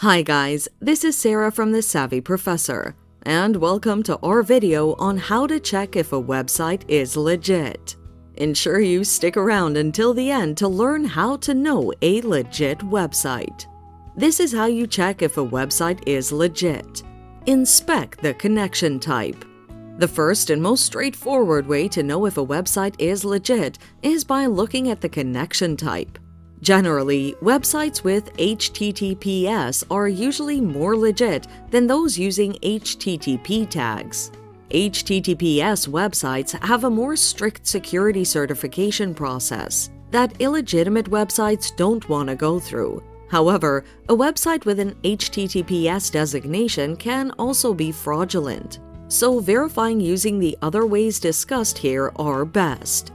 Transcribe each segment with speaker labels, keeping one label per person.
Speaker 1: Hi guys, this is Sarah from The Savvy Professor, and welcome to our video on how to check if a website is legit. Ensure you stick around until the end to learn how to know a legit website. This is how you check if a website is legit. Inspect the connection type. The first and most straightforward way to know if a website is legit is by looking at the connection type. Generally, websites with HTTPS are usually more legit than those using HTTP tags. HTTPS websites have a more strict security certification process that illegitimate websites don't want to go through. However, a website with an HTTPS designation can also be fraudulent, so verifying using the other ways discussed here are best.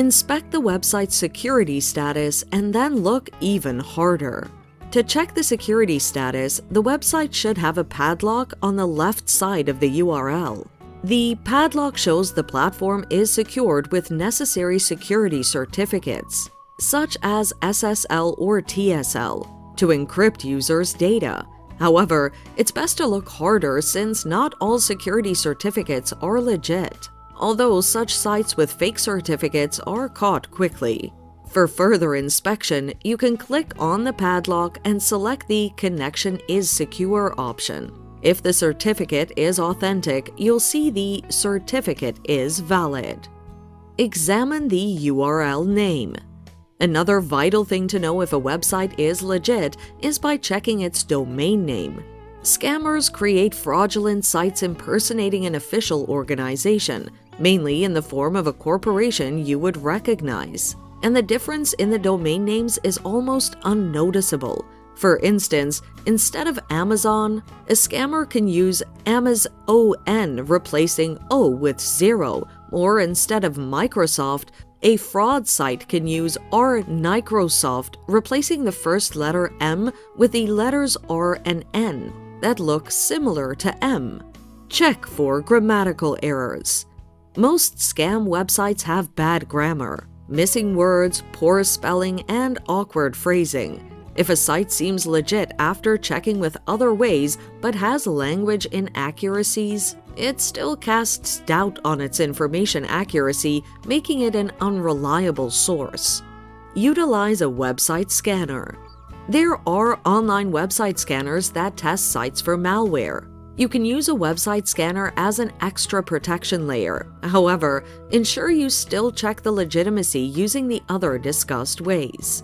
Speaker 1: Inspect the website's security status and then look even harder. To check the security status, the website should have a padlock on the left side of the URL. The padlock shows the platform is secured with necessary security certificates, such as SSL or TSL, to encrypt users' data. However, it's best to look harder since not all security certificates are legit although such sites with fake certificates are caught quickly. For further inspection, you can click on the padlock and select the Connection is Secure option. If the certificate is authentic, you'll see the Certificate is valid. Examine the URL name. Another vital thing to know if a website is legit is by checking its domain name. Scammers create fraudulent sites impersonating an official organization, mainly in the form of a corporation you would recognize. And the difference in the domain names is almost unnoticeable. For instance, instead of Amazon, a scammer can use Amazon replacing O with zero, or instead of Microsoft, a fraud site can use R Microsoft, replacing the first letter M with the letters R and N that look similar to M. Check for grammatical errors. Most scam websites have bad grammar, missing words, poor spelling, and awkward phrasing. If a site seems legit after checking with other ways but has language inaccuracies, it still casts doubt on its information accuracy, making it an unreliable source. Utilize a website scanner. There are online website scanners that test sites for malware. You can use a website scanner as an extra protection layer. However, ensure you still check the legitimacy using the other discussed ways.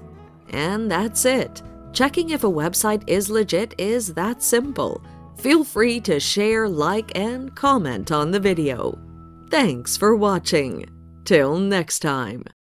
Speaker 1: And that's it. Checking if a website is legit is that simple. Feel free to share, like, and comment on the video. Thanks for watching. Till next time.